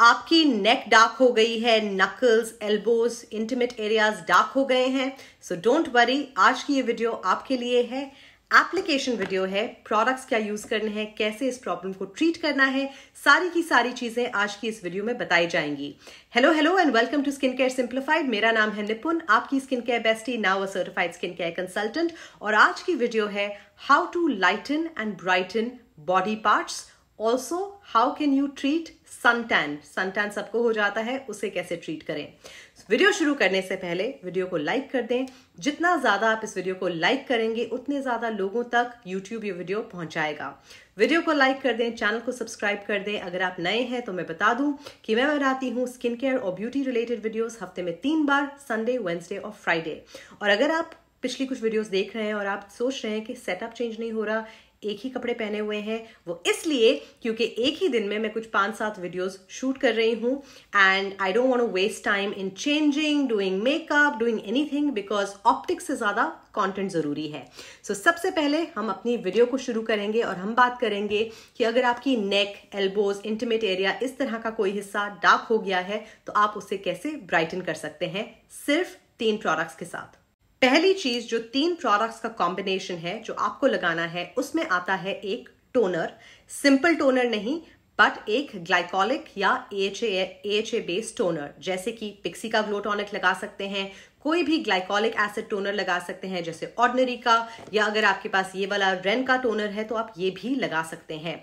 आपकी neck dark हो गई है knuckles elbows intimate areas dark हो गए हैं। सो डोंट वरी आज की ये वीडियो आपके लिए है। एप्लीकेशन वीडियो है प्रोडक्ट्स क्या यूज़ करने हैं, कैसे इस प्रॉब्लम को ट्रीट करना है, सारी की सारी चीज़ें आज की इस वीडियो में बताई जाएँगी। Hello hello and welcome to skin care simplified मेरा नाम है निपुन आपकी skin care bestie now a certified skin care consultant और आज की वीडियो है how to lighten and brighten body parts also how can you treat sun tan sun tan सबको हो जाता है, उसे कैसे ट्रीट करें? वीडियो शुरू करने से पहले वीडियो को लाइक कर दें। जितना ज़्यादा आप इस वीडियो को लाइक करेंगे, उतने ज़्यादा लोगों तक यूट्यूब ये वीडियो पहुंचाएगा। वीडियो को लाइक कर दें चैनल को सब्सक्राइब कर दें। अगर आप नए हैं तो मैं बता दूँ कि मैं बनाती हूँ स्किन केयर और ब्यूटी रिलेटेड वीडियोस हफ़्ते में तीन बार संडे वेंसडे और फ्राइडे और अगर आप पिछली कुछ वीडियोस देख रहे हैं और आप सोच रहे हैं कि सेटअप चेंज नहीं हो रहा एक ही कपड़े पहने हुए हैं। वो इसलिए क्योंकि एक ही दिन में मैं कुछ पाँच सात वीडियोस शूट कर रही हूँ। And I don't want to waste time in changing doing makeup doing anything because optics से ज़्यादा कंटेंट ज़रूरी है। सो so, सबसे पहले हम अपनी वीडियो को शुरू करेंगे और हम बात करेंगे कि अगर आपकी नेक एल्बोज इंटीमेट एरिया इस तरह का कोई हिस्सा डार्क हो गया है तो आप उसे कैसे ब्राइटन कर सकते हैं सिर्फ़ तीन प्रोडक्ट्स के साथ। पहली चीज़ जो तीन प्रोडक्ट्स का कॉम्बिनेशन है, जो आपको लगाना है, उसमें आता है एक टोनर सिंपल टोनर नहीं बट एक ग्लाइकोलिक या H H A based toner जैसे कि पिक्सी का ग्लोटोनिक लगा सकते हैं, कोई भी ग्लाइकोलिक एसिड टोनर लगा सकते हैं, जैसे ऑर्डनरी का, या अगर आपके पास ये वाला रेन का टोनर है तो आप ये भी लगा सकते हैं।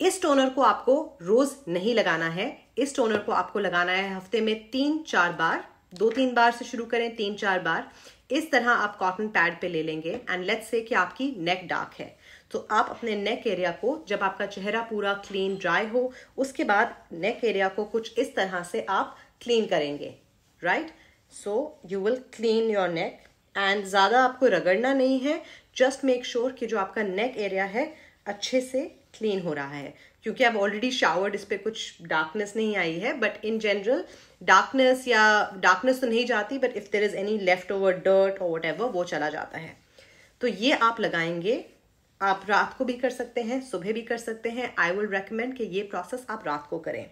इस टोनर को आपको रोज नहीं लगाना है। इस टोनर को आपको लगाना है हफ़्ते में तीन चार बार, दो तीन बार से शुरू करें, तीन चार बार। इस तरह आप कॉटन पैड पे ले लेंगे एंड लेट्स से कि आपकी नेक डार्क है। तो आप अपने नेक एरिया को, जब आपका चेहरा पूरा क्लीन ड्राई हो, उसके बाद नेक एरिया को कुछ इस तरह से आप क्लीन करेंगे right so you will clean your neck and ज़्यादा आपको रगड़ना नहीं है। जस्ट मेक श्योर कि जो आपका नेक एरिया है, अच्छे से क्लीन हो रहा है। क्योंकि अब ऑलरेडी शावर्ड इस पर कुछ डार्कनेस नहीं आई है बट इन जनरल डार्कनेस या डार्कनेस तो नहीं जाती but if there is any leftover dirt और वट एवर वो चला जाता है। तो ये आप लगाएँगे आप रात को भी कर सकते हैं सुबह भी कर सकते हैं। आई विल रेकमेंड कि ये प्रोसेस आप रात को करें।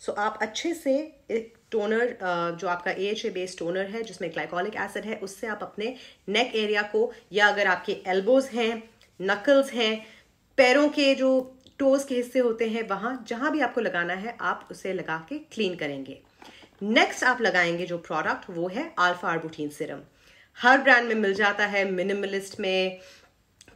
सो so, आप अच्छे से एक टोनर जो आपका A H A based toner है जिसमें ग्लाइकोलिक एसिड है उससे आप अपने नेक एरिया को या अगर आपके एल्बोज हैं नकल्स हैं पैरों के जो टोज के हिस्से होते हैं वहाँ, जहाँ भी आपको लगाना है, आप उसे लगा के क्लीन करेंगे। नेक्स्ट आप लगाएँगे जो प्रोडक्ट वो है आल्फा आर्बुटीन सिरम हर ब्रांड में मिल जाता है मिनिमलिस्ट में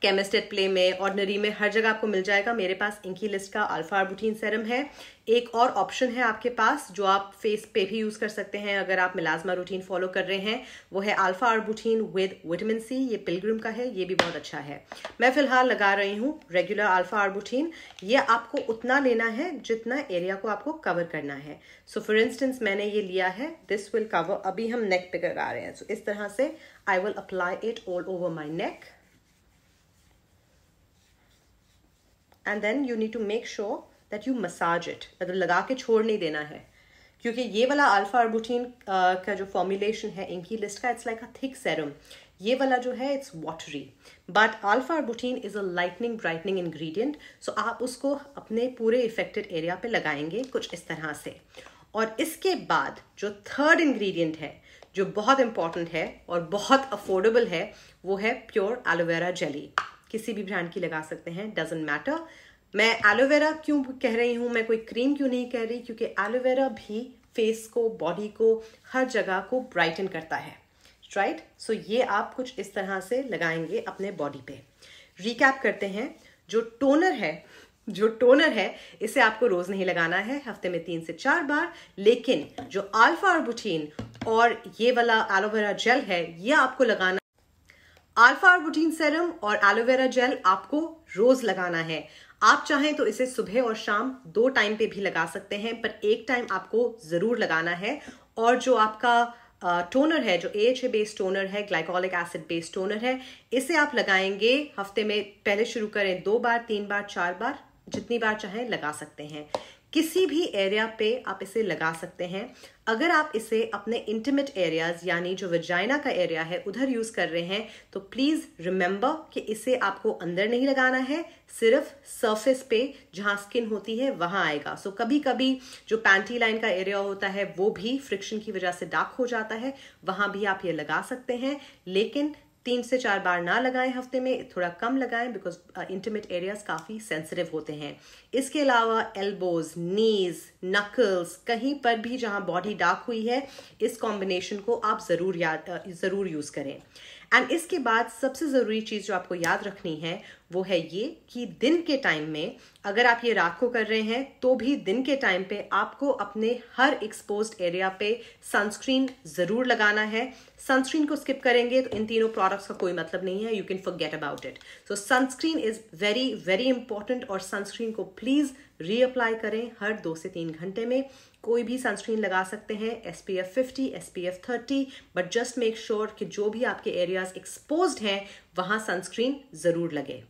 केमिस्टेड प्ले में ऑर्डनरी में हर जगह आपको मिल जाएगा। मेरे पास इंकी लिस्ट का अल्फ़ा आर्बुटीन सेरम है। एक और ऑप्शन है आपके पास जो आप फेस पे भी यूज़ कर सकते हैं अगर आप मिलाजमा रूटीन फॉलो कर रहे हैं। वो है alpha arbutin with vitamin C ये पिलग्रिम का है ये भी बहुत अच्छा है। मैं फ़िलहाल लगा रही हूँ रेगुलर अल्फ़ा आर्बुटीन ये आपको उतना लेना है जितना एरिया को आपको कवर करना है। सो फॉर इंस्टेंस मैंने ये लिया है दिस विल कवर अभी हम नेक पे लगा रहे हैं। सो so, इस तरह से I will apply it all over my neck and then you need to make sure that you massage it मतलब लगा के छोड़ नहीं देना है। क्योंकि ये वाला अल्फ़ा अर्बुटीन का जो फॉर्मुलेशन है इनकी लिस्ट का it's like a thick serum ये वाला जो है it's watery but alpha arbutin is a lightning brightening ingredient so आप उसको अपने पूरे इफेक्टेड एरिया पे लगाएँगे कुछ इस तरह से। और इसके बाद जो थर्ड इंग्रेडिएंट है, जो बहुत इंपॉर्टेंट है और बहुत अफोर्डेबल है, वो है प्योर एलोवेरा जेली किसी भी ब्रांड की लगा सकते हैं डजेंट मैटर मैं एलोवेरा क्यों कह रही हूँ? मैं कोई क्रीम क्यों नहीं कह रही? क्योंकि एलोवेरा भी फेस को बॉडी को, हर जगह को ब्राइटन करता है. Right right? सो so, ये आप कुछ इस तरह से लगाएँगे अपने बॉडी पे. रिकैप करते हैं. जो टोनर है, जो टोनर है, इसे आपको रोज नहीं लगाना है, हफ़्ते में तीन से चार बार. लेकिन जो अल्फ़ा आर्बुटीन और ये वाला एलोवेरा जेल है, ये आपको लगाना अल्फ़ा आर्बुटीन सेरम और एलोवेरा जेल आपको रोज लगाना है। आप चाहें तो इसे सुबह और शाम दो टाइम पे भी लगा सकते हैं, पर एक टाइम आपको ज़रूर लगाना है। और जो आपका टोनर है, जो A H A based toner है ग्लाइकोलिक एसिड बेस्ड टोनर है, इसे आप लगाएँगे, हफ़्ते में पहले शुरू करें दो बार, तीन बार, चार बार, जितनी बार चाहें लगा सकते हैं। किसी भी एरिया पे आप इसे लगा सकते हैं। अगर आप इसे अपने इंटीमेट एरियाज़ यानी जो वजाइना का एरिया है उधर यूज़ कर रहे हैं तो प्लीज़ रिमेंबर कि इसे आपको अंदर नहीं लगाना है सिर्फ़ सरफेस पे जहाँ स्किन होती है वहाँ आएगा। सो so, कभी कभी जो पैंटी लाइन का एरिया होता है वो भी फ्रिक्शन की वजह से डार्क हो जाता है वहाँ भी आप ये लगा सकते हैं। लेकिन तीन से चार बार ना लगाएँ हफ़्ते में थोड़ा कम लगाएँ बिकॉज़ इंटीमेट एरियाज़ काफ़ी सेंसिटिव होते हैं। इसके अलावा एल्बोज नीज नकल्स कहीं पर भी जहाँ बॉडी डार्क हुई है इस कॉम्बिनेशन को आप ज़रूर याद uh, ज़रूर यूज़ करें। एंड इसके बाद सबसे ज़रूरी चीज़ जो आपको याद रखनी है वो है ये कि दिन के टाइम में अगर आप ये रात को कर रहे हैं तो भी दिन के टाइम पे आपको अपने हर एक्सपोज एरिया पे सनस्क्रीन ज़रूर लगाना है सनस्क्रीन को स्किप करेंगे तो इन तीनों प्रोडक्ट्स का कोई मतलब नहीं है you can forget about it so sunscreen is very very important और सनस्क्रीन को प्लीज़ रीअप्लाई करें हर दो से तीन घंटे में। कोई भी सनस्क्रीन लगा सकते हैं S P F fifty S P F thirty but just make sure कि जो भी आपके एरियाज़ एक्सपोज हैं, वहाँ सनस्क्रीन ज़रूर लगे।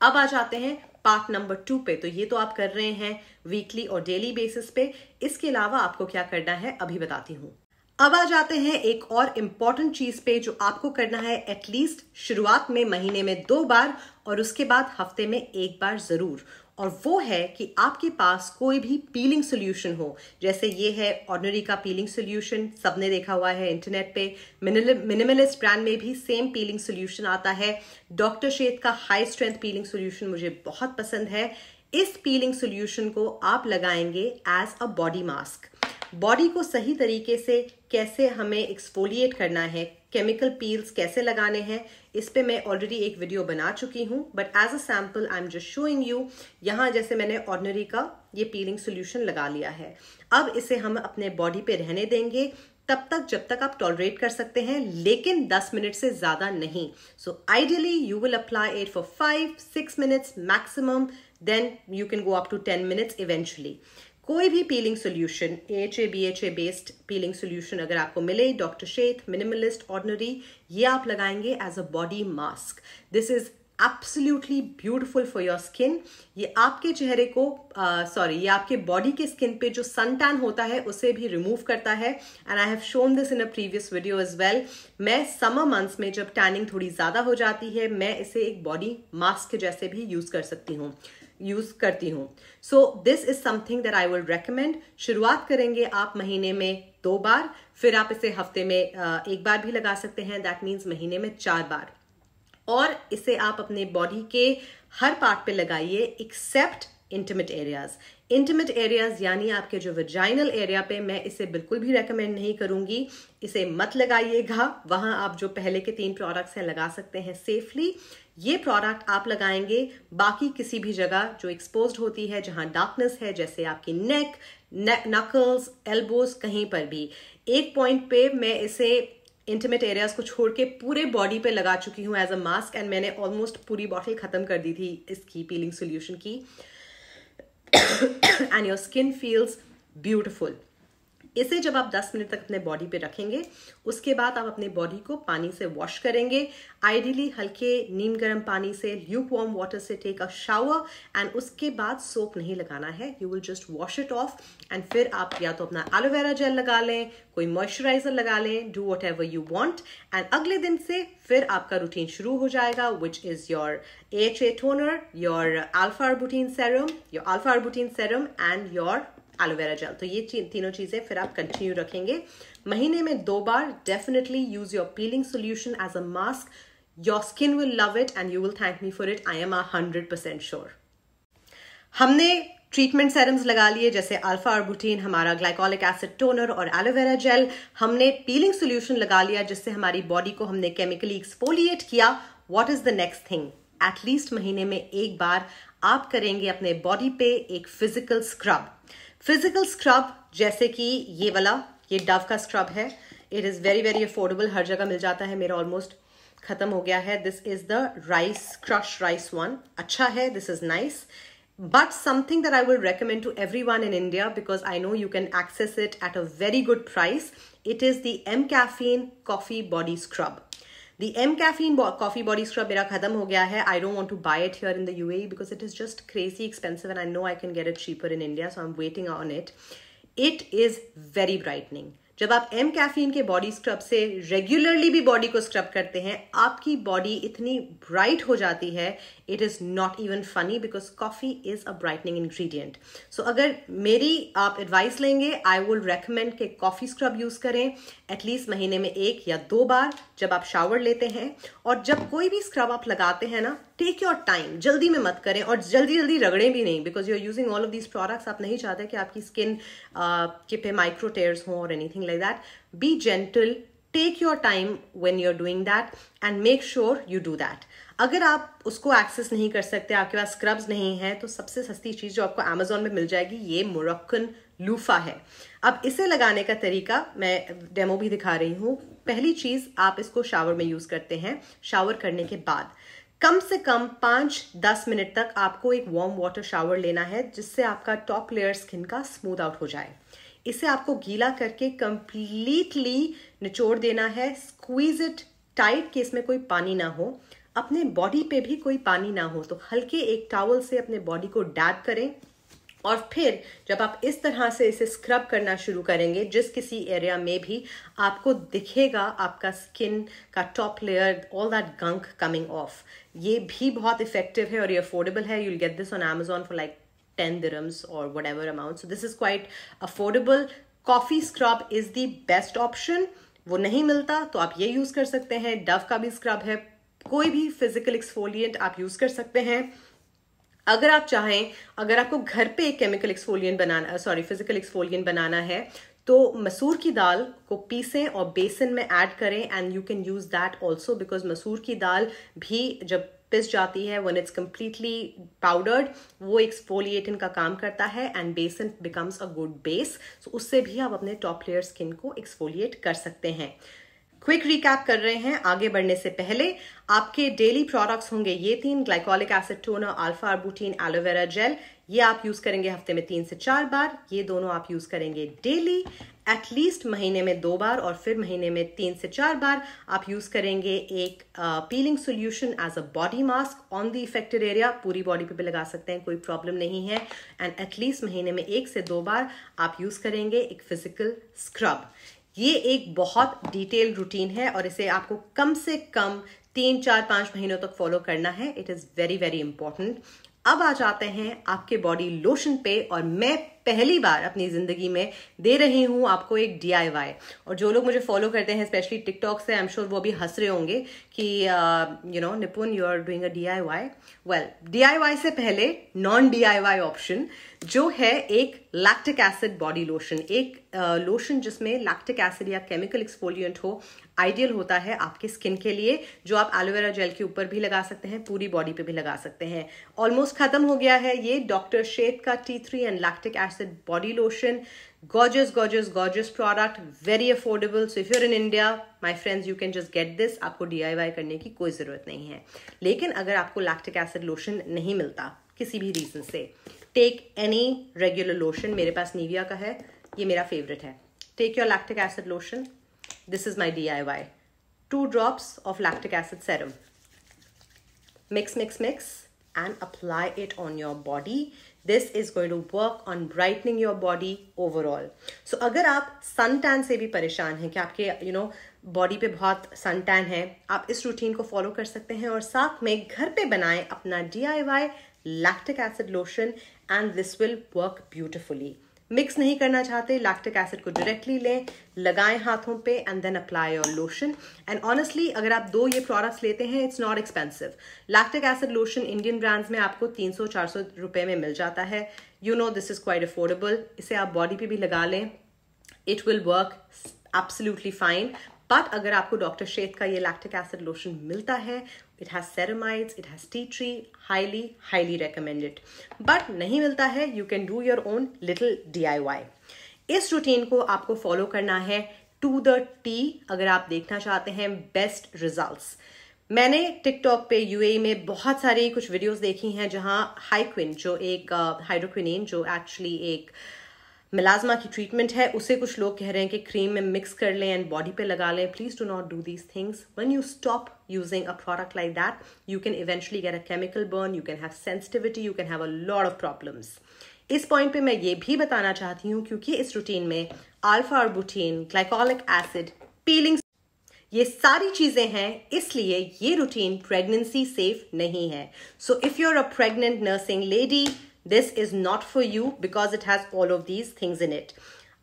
अब आ जाते हैं पार्ट नंबर टू पे। तो ये तो आप कर रहे हैं वीकली और डेली बेसिस पे। इसके अलावा आपको क्या करना है, अभी बताती हूँ। अब आ जाते हैं एक और इंपॉर्टेंट चीज़ पे जो आपको करना है एटलीस्ट शुरुआत में महीने में दो बार और उसके बाद हफ़्ते में एक बार ज़रूर। और वो है कि आपके पास कोई भी पीलिंग सोल्यूशन हो। जैसे ये है ऑर्डनरी का पीलिंग सोल्यूशन सबने देखा हुआ है इंटरनेट पे। मिनिमलिस्ट ब्रांड में भी सेम पीलिंग सोल्यूशन आता है। डॉक्टर शेद का हाई स्ट्रेंथ पीलिंग सोल्यूशन मुझे बहुत पसंद है। इस पीलिंग सोल्यूशन को आप लगाएँगे as a body mask body को सही तरीके से कैसे हमें एक्सफोलिएट करना है केमिकल पील्स कैसे लगाने हैं, इस पे मैं ऑलरेडी एक वीडियो बना चुकी हूँ but as a sample I am just showing you यहाँ जैसे मैंने ऑर्डनरी का ये पीलिंग सोल्यूशन लगा लिया है। अब इसे हम अपने बॉडी पे रहने देंगे, तब तक जब तक आप टॉलरेट कर सकते हैं, लेकिन 10 मिनट से ज़्यादा नहीं। So ideally you will apply it for five six minutes maximum then you can go up to ten minutes eventually कोई भी peeling solution H A B H A based peeling solution अगर आपको मिले doctor Sheth Minimalist Ordinary ये आप लगाएँगे as a body mask this is absolutely beautiful for your skin ये आपके चेहरे को सॉरी uh, ये आपके बॉडी के स्किन पे जो सन टैन होता है उसे भी रिमूव करता है. And I have shown this in a previous video as well मैं समर मंथ्स में जब टैनिंग थोड़ी ज़्यादा हो जाती है मैं इसे एक बॉडी मास्क जैसे भी यूज़ कर सकती हूँ यूज़ करती हूँ. So this is something that I will recommend शुरुआत करेंगे आप महीने में दो बार फिर आप इसे हफ़्ते में एक बार भी लगा सकते हैं. दैट मीन्स महीने में चार बार. और इसे आप अपने बॉडी के हर पार्ट पे लगाइए except intimate areas intimate areas यानी आपके जो वजाइनल एरिया पे मैं इसे बिल्कुल भी रेकमेंड नहीं करूँगी। इसे मत लगाइएगा। वहाँ आप जो पहले के तीन प्रोडक्ट्स हैं लगा सकते हैं सेफली ये प्रोडक्ट आप लगाएँगे। बाकी किसी भी जगह जो एक्सपोज होती है, जहाँ डार्कनेस है, जैसे आपकी नेक नकल्स एल्बोज कहीं पर भी। एक पॉइंट पे मैं इसे इंटीमेट एरियाज़ को छोड़ के पूरे बॉडी पे लगा चुकी हूँ एज अ मास्क एंड मैंने ऑलमोस्ट पूरी बॉटल खत्म कर दी थी इसकी पीलिंग सोल्यूशन की। And your skin feels beautiful इसे जब आप 10 मिनट तक अपने बॉडी पे रखेंगे, उसके बाद आप अपने बॉडी को पानी से वॉश करेंगे। आइडियली हल्के नीम गर्म पानी से ल्यूक वार्म वाटर से टेक अ शावर एंड उसके बाद सोप नहीं लगाना है। You will just wash it off and फिर आप या तो अपना एलोवेरा जेल लगा लें, कोई मॉइस्चराइजर लगा लें do whatever you want and अगले दिन से फिर आपका रूटीन शुरू हो जाएगा which is your H A toner your alpha arbutin serum your alpha arbutin serum and your aloe vera gel. तो ये तीनों चीज़ें फिर आप कंटिन्यू रखेंगे। महीने में दो बार definitely use your peeling solution as a mask your skin will love it and you will thank me for it I am a hundred percent sure हमने ट्रीटमेंट सेरम्स लगा लिए, जैसे अल्फ़ा आर्बुटीन हमारा glycolic acid toner और aloe vera gel हमने peeling solution लगा लिया, जिससे हमारी बॉडी को हमने केमिकली एक्सपोलिएट किया। What is the next thing at least महीने में एक बार आप करेंगे अपने बॉडी पे एक फ़िज़िकल स्क्रब फ़िज़िकल स्क्रब जैसे कि ये वाला, ये डव का स्क्रब है। It is very very affordable हर जगह मिल जाता है, मेरा ऑलमोस्ट खत्म हो गया है। This is the rice crush rice one अच्छा है this is nice but something that I would recommend to everyone in India because I know you can access it at a very good price it is the mCaffeine coffee body scrub the mCaffeine coffee body scrub मेरा खत्म हो गया है. I don't want to buy it here in the U A because it is just crazy expensive and I know I can get it cheaper in India so I am waiting on it it is very brightening जब आप M caffeine के body scrub से regularly भी body को scrub करते हैं, आपकी body इतनी ब्राइट हो जाती है it is not even funny because coffee is a brightening ingredient so अगर मेरी आप एडवाइस लेंगे आई वुल रेकमेंड के कॉफ़ी स्क्रब यूज़ करें एटलीस्ट महीने में एक या दो बार जब आप शावर लेते हैं और जब कोई भी स्क्रब आप लगाते हैं ना टेक योर टाइम जल्दी में मत करें और जल्दी जल्दी रगड़े भी नहीं because you are using all of these products आप नहीं चाहते कि आपकी स्किन के पे माइक्रो टेयर्स हों और anything like that be gentle take your time when you are doing that and make sure you do that अगर आप उसको एक्सेस नहीं कर सकते, आपके पास स्क्रब्स नहीं है तो सबसे सस्ती चीज़ जो आपको अमेजोन में मिल जाएगी, ये मोरक्कन लूफा है। अब इसे लगाने का तरीका मैं डेमो भी दिखा रही हूँ। पहली चीज़, आप इसको शावर में यूज़ करते हैं। शावर करने के बाद। कम से कम पाँच दस मिनट तक आपको एक वार्म वाटर शावर लेना है, जिससे आपका टॉप लेयर स्किन का स्मूथ आउट हो जाए। इसे आपको गीला करके कंप्लीटली निचोड़ देना है। स्क्वीज इट टाइट कि इसमें कोई पानी ना हो। अपने बॉडी पे भी कोई पानी ना हो तो हल्के एक टावल से अपने बॉडी को डैप करें। और फिर जब आप इस तरह से इसे स्क्रब करना शुरू करेंगे, जिस किसी एरिया में भी आपको दिखेगा आपका स्किन का top layer all that gunk coming off ये भी बहुत इफ़ेक्टिव है और ये अफोर्डेबल है. You'll get this on Amazon for like ten dirhams और whatever amount so this is quite affordable coffee scrub is the best option वो नहीं मिलता तो आप ये यूज़ कर सकते हैं. डव का भी स्क्रब है. कोई भी फ़िज़िकल एक्सफोलियंट आप यूज़ कर सकते हैं. अगर आप चाहें, अगर आपको घर पे एक केमिकल एक्सफोलियन बनाना सॉरी फ़िज़िकल एक्सफोलियन बनाना है तो मसूर की दाल को पीसें और बेसन में ऐड करें and you can use that also because मसूर की दाल भी जब पिस जाती है वन इट्स कम्प्लीटली पाउडर्ड वो एक्सफोलिएटिन का काम करता है एंड बेसन becomes a good base so उससे भी आप अपने टॉप लेयर स्किन को एक्सफोलिएट कर सकते हैं। क्विक रिकैप कर रहे हैं, आगे बढ़ने से पहले, आपके डेली प्रोडक्ट्स होंगे ये तीन glycolic acid toner alpha arbutin aloe vera gel ये आप यूज़ करेंगे हफ़्ते में तीन से चार बार, ये दोनों आप यूज़ करेंगे डेली एटलीस्ट महीने में दो बार और फिर महीने में तीन से चार बार आप यूज़ करेंगे एक peeling solution as a body mask on the affected area पूरी बॉडी पे भी लगा सकते हैं, कोई प्रॉब्लम नहीं है एंड एटलीस्ट महीने में एक से दो बार आप यूज़ करेंगे एक फ़िज़िकल स्क्रब ये एक बहुत डिटेल रूटीन है और इसे आपको कम से कम तीन, चार, पाँच महीनों तक फॉलो करना है। It is very very important अब आ जाते हैं आपके बॉडी लोशन पे और मैं पहली बार अपनी ज़िंदगी में दे रही हूँ आपको एक डीआईवाई और जो लोग मुझे फॉलो करते हैं स्पेशली टिकटॉक से आई एम श्योर वो भी हंस रहे होंगे कि you know Nipun you are doing a D well D से पहले नॉन डी ऑप्शन जो है एक लैक्टिक एसिड बॉडी लोशन एक लोशन uh, जिसमें लैक्टिक एसिड या केमिकल एक्सफोलियंट हो आइडियल होता है आपके स्किन के लिए जो आप एलोवेरा जेल के ऊपर भी लगा सकते हैं पूरी बॉडी पे भी लगा सकते हैं। ऑलमोस्ट खत्म हो गया है ये डॉक्टर शेट का T three and lactic acid body lotion gorgeous gorgeous gorgeous product very affordable so if you're in india my friends you can just get this आपको DIY करने की कोई ज़रूरत नहीं है लेकिन अगर आपको लैक्टिक एसिड लोशन नहीं मिलता किसी भी रीजन से टेक एनी रेगुलर लोशन मेरे पास निविया का है ये मेरा फेवरेट है take your lactic acid lotion This is my DIY. Two drops of lactic acid serum. Mix, mix, mix and apply it on your body. This is going to work on brightening your body overall. So, अगर आप sun tan से भी परेशान हैं, कि आपके you know body पे बहुत सन टैन है, आप इस रूटीन को फॉलो कर सकते हैं और साथ में घर पे बनाएँ अपना D I Y lactic acid lotion and this will work beautifully mix नहीं करना चाहते लैक्टिक एसिड को डायरेक्टली लें, लगाएँ हाथों पे and then apply your lotion and honestly अगर आप दो ये प्रोडक्ट्स लेते हैं it's not expensive lactic acid lotion Indian brands में आपको 300-400 रुपए में मिल जाता है. You know this is quite affordable इसे आप बॉडी पे भी लगा लें. It will work absolutely fine but अगर आपको डॉक्टर शेथ का ये लैक्टिक एसिड लोशन मिलता है it has ceramides it has tea tree highly highly recommended but नहीं मिलता है you can do your own little D इस रूटीन को आपको फॉलो करना है टू द टी अगर आप देखना चाहते हैं बेस्ट रिजल्ट्स मैंने टिकटॉक पे यूए में बहुत सारी कुछ वीडियोस देखी हैं जहाँ हाइक्विन जो एक हाइड्रोक्विनिन uh, जो एक्चुअली एक मिलाजमा की ट्रीटमेंट है, उसे कुछ लोग कह रहे हैं कि क्रीम में मिक्स कर लें एंड बॉडी पे लगा लें। Please do not do these things one you stop using a product like that you can eventually get a chemical burn you can have sensitivity you can have a lot of problems इस point पे मैं ये भी बताना चाहती हूँ क्योंकि इस रूटीन में alpha arbutin glycolic acid peeling ये सारी चीज़ें हैं, इसलिए ये रूटीन प्रेगनेंसी सेफ़ नहीं है। So if you are a pregnant nursing lady this is not for you because it has all of these things in it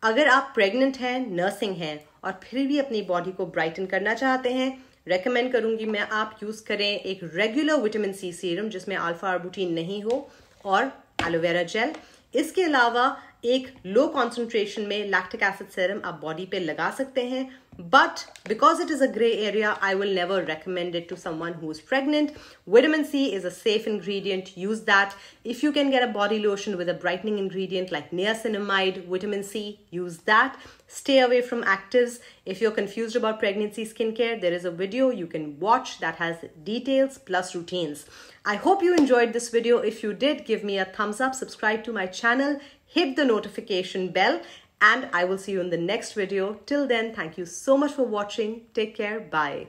अगर आप प्रेग्नेंट हैं नर्सिंग हैं, और फिर भी अपनी बॉडी को ब्राइटन करना चाहते हैं रेकमेंड करूँगी मैं आप यूज़ करें एक रेगुलर विटामिन सी सीरम जिसमें अल्फ़ा आर्बुटीन नहीं हो और एलोवेरा जेल इसके अलावा एक लो कॉन्सेंट्रेशन में लैक्टिक एसिड सेरम आप बॉडी पे लगा सकते हैं But because it is a gray area, I will never recommend it to someone who is pregnant. Vitamin C is a safe ingredient. Use that. If you can get a body lotion with a brightening ingredient like niacinamide, vitamin C, use that. Stay away from actives. If you're confused about pregnancy skincare, there is a video you can watch that has details plus routines. I hope you enjoyed this video. If you did, give me a thumbs up, subscribe to my channel, hit the notification bell and I will see you in the next video. Till then, thank you so much for watching. Take care. Bye.